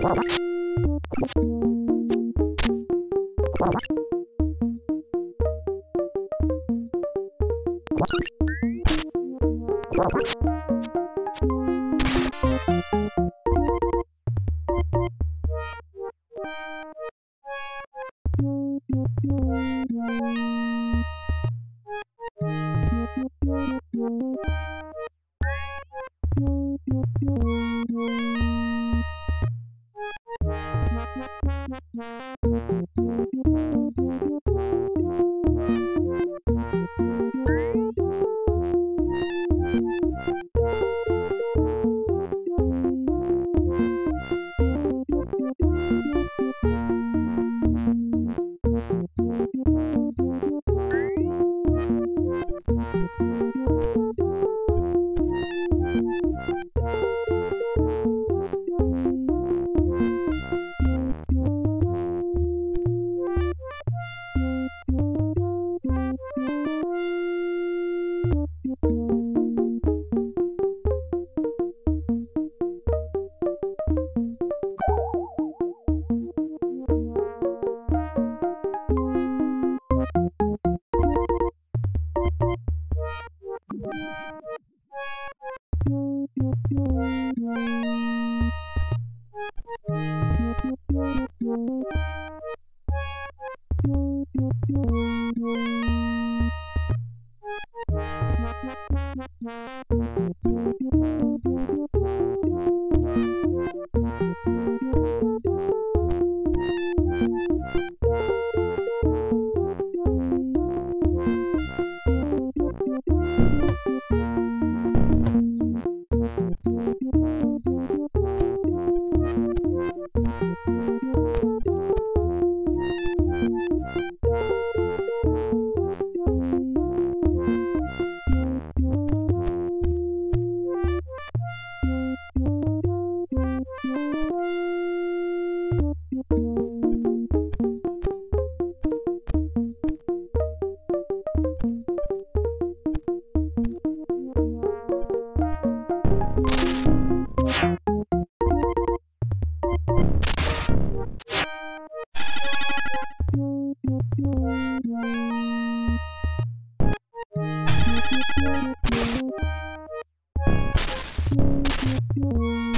What? Thank you.